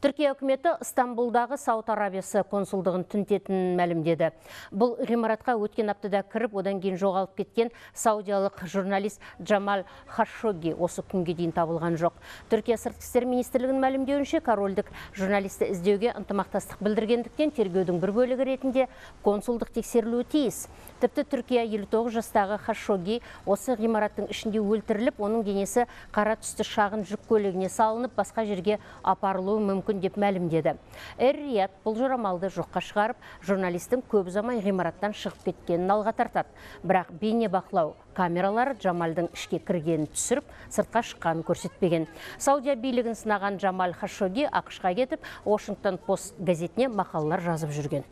Түркия үкіметі Стамбулдағы Сауд Арабиясы консулдығын түнтетінін мәлімдеді. Бұл ғимаратқа өткен аптада кіріп, одан кейін жоғалып кеткен саудиялық журналист Джамал Хашоги осы күнге дейін табылған жоқ. Түркия сыртқы істер министрлігінің мәлімдеуінше корольдік журналисті іздеуге ынтымақтастық білдіргендіктен тергеудің бір бөлігі ретінде консулдық тексерілуі тиіс. Тіпті Түркия 59 жастағы Хашоги осы ғимараттың ішінде өлтіріліп, оның денесі қара түсті шағын жүк көлігіне салынып, басқа жерге апарылуы мүмкін деп мәлімдеді. Эр Рият бұл жорамалды жоққа шығарып, журналистің көп ұзамай ғимараттан шығып кеткенін алға тартады. Бірақ бейне бақылау камералары Джамальдың ішке кіргенін түсіріп, сыртқа шыққанын көрсетпеген. Саудия билігін сынаған Джамаль Хашоги ақшқа кетіп, Washington Post газетіне мақалалар жазып жүрген.